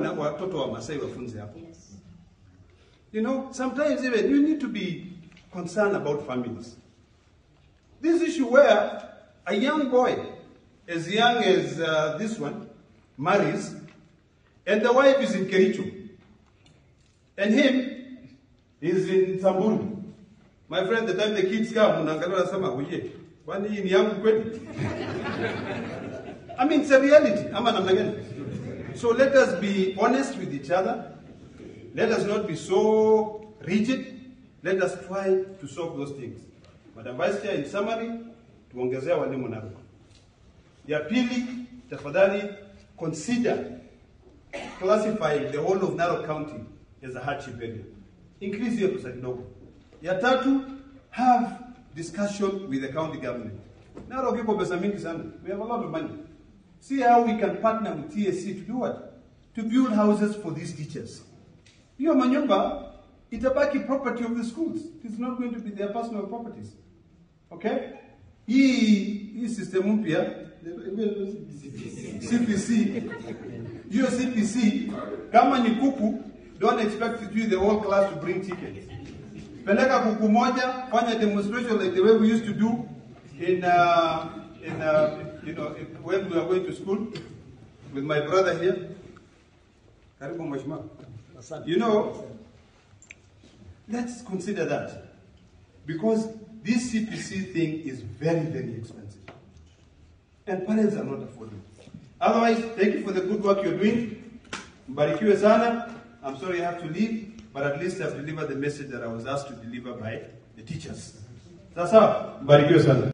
na watoto wa Masai wafunze hapo. Yes. You know, sometimes even you need to be concerned about families. This issue where a young boy, as young as uh, this one, marries, and the wife is in Kericho, and him is in Samburu. My friend, the time the kids come, unaangalia unasema, oye, kwani hii ni yangu kweli? I mean, it's a reality. Ama namna gani? So let us be honest with each other. Let us not be so rigid. Let us try to solve those things. Madam Vice Chair, in summary, tuongezea walimu Narok. Ya pili, tafadhali consider classifying the whole of Narok County as a hardship area. Increase hiyo pesa kidogo. Ya tatu, have discussion with the county government. Narok iko pesa mingi sana. We have a lot of money. See how we can partner with TSC to do what? To build houses for these teachers. Hiyo manyumba itabaki property of the schools. It is not going to be their personal properties. Okay? Hii hii system mpya CBC hiyo CBC kama ni kuku don't expect to do the whole class to bring chickens. Peleka kuku moja, fanya demonstration like the way we used to do in uh, in uh, you know when we were going to school with my brother here. Karibu mheshimiwa. You know, let's consider that. Because this CBC thing is very, very expensive. And parents are not affording. Otherwise, thank you for the good work you're doing. Mbarikiwe sana. I'm sorry I have to leave, but at least I've delivered the message that I was asked to deliver by the teachers. Sasa, mbarikiwe sana.